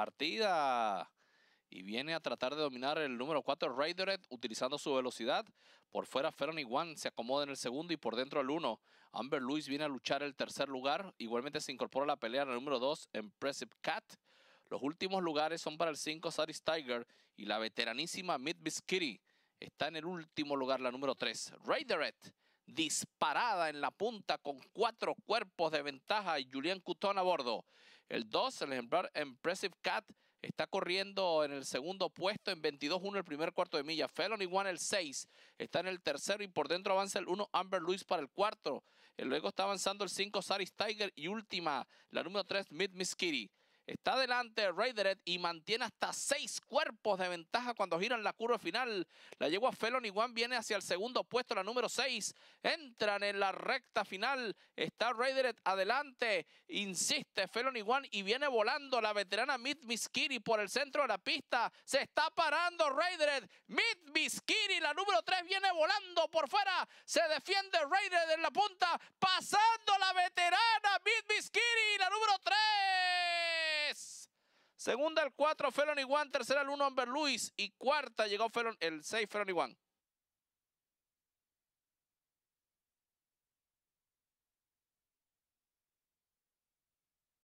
partida y viene a tratar de dominar el número 4 Raidered utilizando su velocidad. Por fuera Felony One se acomoda en el segundo y por dentro el 1. Amber Luis viene a luchar el tercer lugar. Igualmente se incorpora a la pelea en el número 2 Impressive Cat. Los últimos lugares son para el 5 Saris Tiger y la veteranísima Mid Kitty está en el último lugar, la número 3. Raideret disparada en la punta con cuatro cuerpos de ventaja y Julian Couton a bordo. El 2, el ejemplar Impressive Cat, está corriendo en el segundo puesto en 22-1 el primer cuarto de milla. Felony One el 6 está en el tercero y por dentro avanza el 1 Amber Luis para el cuarto. Luego está avanzando el 5 Saris Tiger y última, la número 3 Mid Miss Kitty. Está adelante Raideret y mantiene hasta seis cuerpos de ventaja cuando giran la curva final. La yegua Felony One viene hacia el segundo puesto, la número 6. Entran en la recta final. Está Raideret adelante. Insiste Felony One y viene volando la veterana Mid Miskiri por el centro de la pista. Se está parando Raideret. Mid Miskiri, la número 3, viene volando por fuera. Se defiende Raideret en la punta. Pasando la veterana Segunda el 4, Felony One. Tercera el 1, Amber Luis. Y cuarta llegó el 6, Felony One.